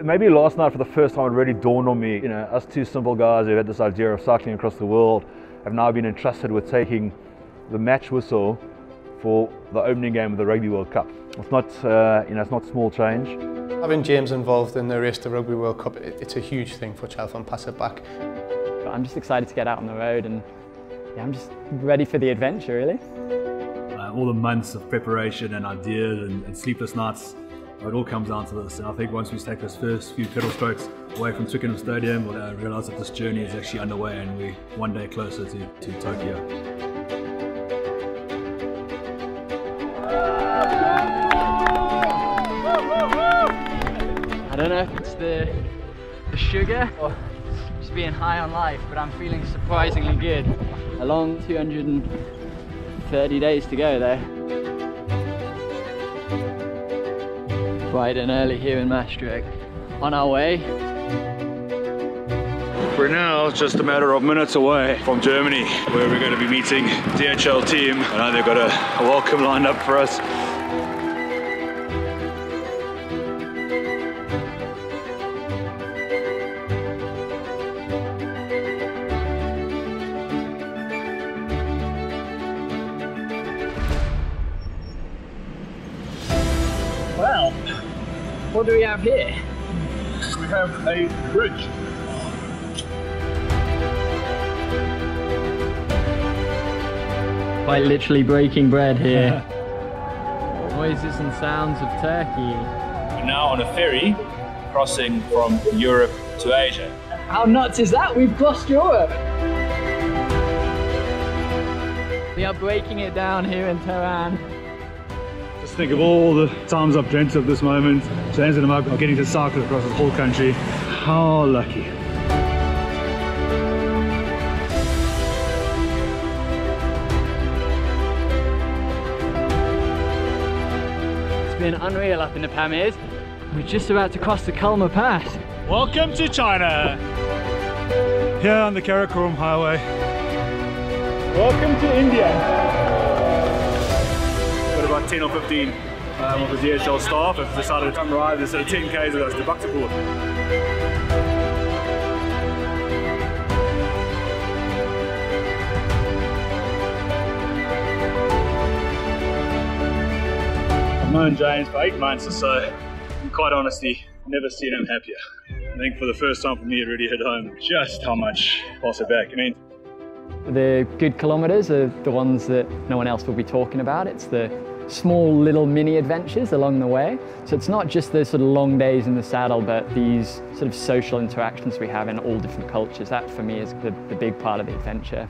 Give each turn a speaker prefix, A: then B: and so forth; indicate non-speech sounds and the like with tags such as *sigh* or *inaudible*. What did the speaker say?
A: Maybe last night for the first time it really dawned on me, you know, us two simple guys who had this idea of cycling across the world have now been entrusted with taking the match whistle for the opening game of the Rugby World Cup. It's not, uh, you know, it's not small change.
B: Having James involved in the race to Rugby World Cup, it's a huge thing for ChildFund Pass It Back.
C: I'm just excited to get out on the road and yeah, I'm just ready for the adventure really.
D: Uh, all the months of preparation and ideas and, and sleepless nights it all comes down to this. And I think once we take those first few pedal strokes away from Twickenham Stadium, we'll uh, realise that this journey is actually underway and we're one day closer to, to Tokyo.
C: I don't know if it's the, the sugar or just being high on life, but I'm feeling surprisingly good. A long 230 days to go there. Bright and early here in Maastricht. On our way.
D: We're now just a matter of minutes away from Germany, where we're going to be meeting DHL team. I know they've got a, a welcome lined up for us.
C: What do we have here?
D: We have a bridge.
C: Quite literally breaking bread here. *laughs* Noises and sounds of Turkey.
D: We're now on a ferry crossing from Europe to Asia.
C: How nuts is that? We've crossed Europe! We are breaking it down here in Tehran.
D: Just think of all the times I've dreamt of this moment. James and Mark are getting to cycle across the whole country. How lucky.
C: It's been unreal up in the Pamirs. We're just about to cross the Kulma Pass.
D: Welcome to China. Here on the Karakoram Highway. Welcome to India about 10 or 15 um, of the DHL staff have decided to come ride instead of 10 k's Buxtehude. I've known James for eight months or so, and quite honestly, never seen him happier. I think for the first time for me, it really hit home just how much Pass It Back. I mean,
C: the good kilometres are the ones that no one else will be talking about. It's the small little mini adventures along the way. So it's not just the sort of long days in the saddle, but these sort of social interactions we have in all different cultures. That for me is the, the big part of the adventure.